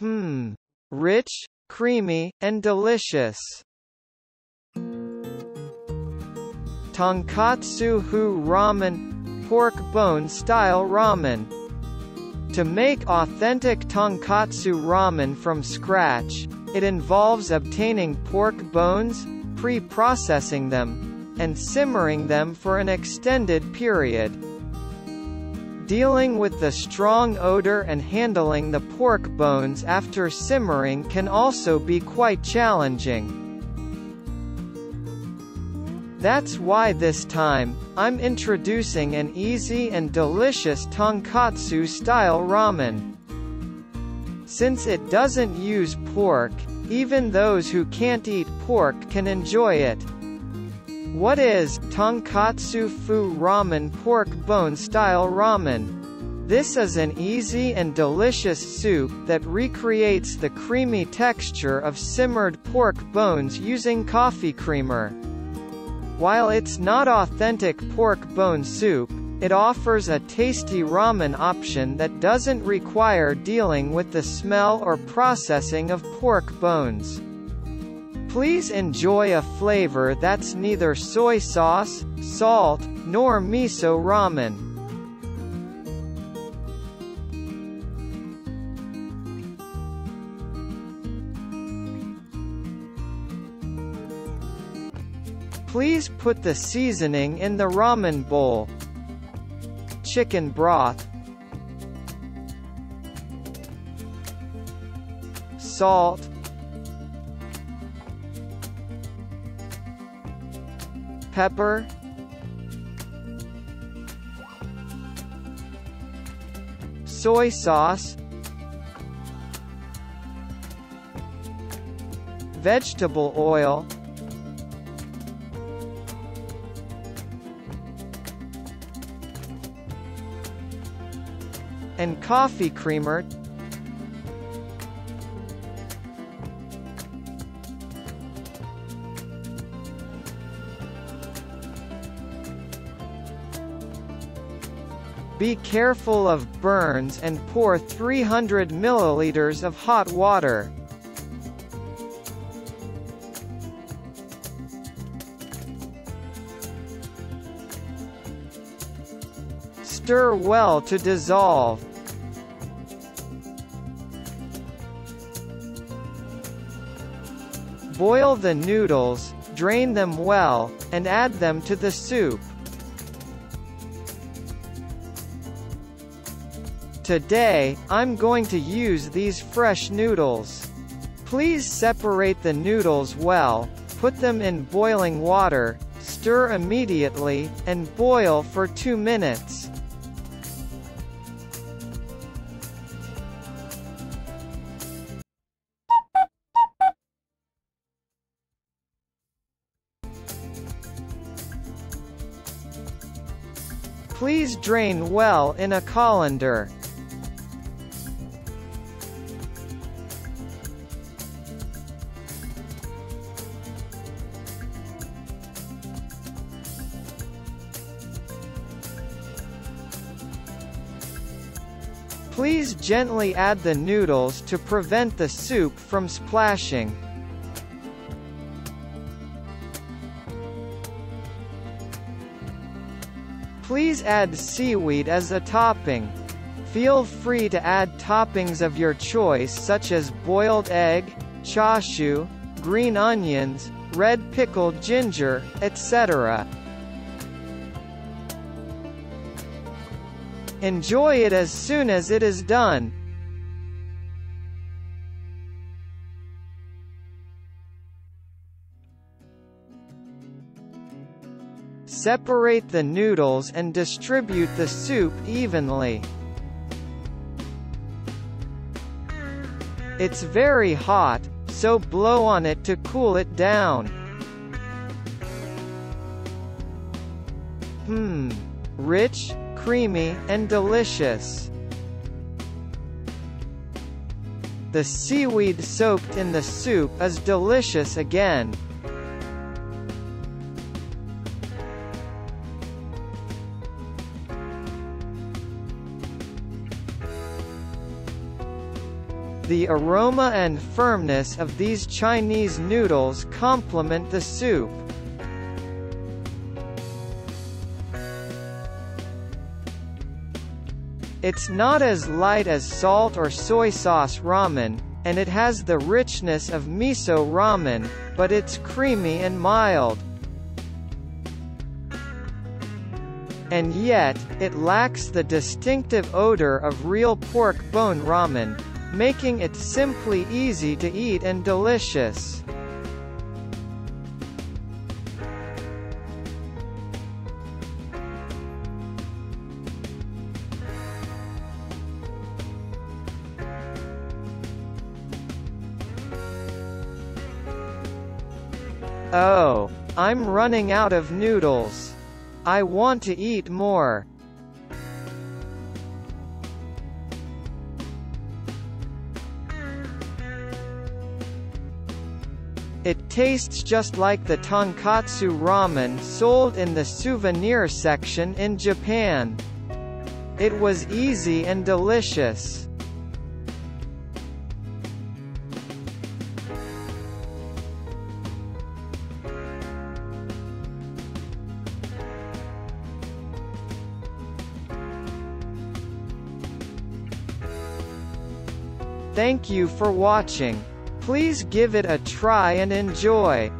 Hmm. Rich, creamy, and delicious. Tonkotsu fu Ramen Pork bone style ramen. To make authentic tonkotsu ramen from scratch, it involves obtaining pork bones, pre-processing them, and simmering them for an extended period. Dealing with the strong odor and handling the pork bones after simmering can also be quite challenging. That's why this time, I'm introducing an easy and delicious tonkotsu-style ramen. Since it doesn't use pork, even those who can't eat pork can enjoy it. What is tonkotsu fu ramen pork bone style ramen? This is an easy and delicious soup that recreates the creamy texture of simmered pork bones using coffee creamer. While it's not authentic pork bone soup, it offers a tasty ramen option that doesn't require dealing with the smell or processing of pork bones. Please enjoy a flavor that's neither soy sauce, salt, nor miso ramen. Please put the seasoning in the ramen bowl. Chicken broth Salt Pepper. Soy sauce. Vegetable oil. And coffee creamer Be careful of burns and pour 300 milliliters of hot water. Stir well to dissolve. Boil the noodles, drain them well, and add them to the soup. Today, I'm going to use these fresh noodles. Please separate the noodles well, put them in boiling water, stir immediately, and boil for 2 minutes. Please drain well in a colander. Please gently add the noodles to prevent the soup from splashing. Please add seaweed as a topping. Feel free to add toppings of your choice such as boiled egg, chashu, green onions, red pickled ginger, etc. Enjoy it as soon as it is done. Separate the noodles and distribute the soup evenly. It's very hot, so blow on it to cool it down. Hmm. Rich, creamy, and delicious. The seaweed soaked in the soup is delicious again. The aroma and firmness of these Chinese noodles complement the soup. It's not as light as salt or soy sauce ramen, and it has the richness of miso ramen, but it's creamy and mild. And yet, it lacks the distinctive odor of real pork bone ramen, making it simply easy to eat and delicious. Oh, I'm running out of noodles. I want to eat more. It tastes just like the tonkotsu ramen sold in the souvenir section in Japan. It was easy and delicious. Thank you for watching. Please give it a try and enjoy.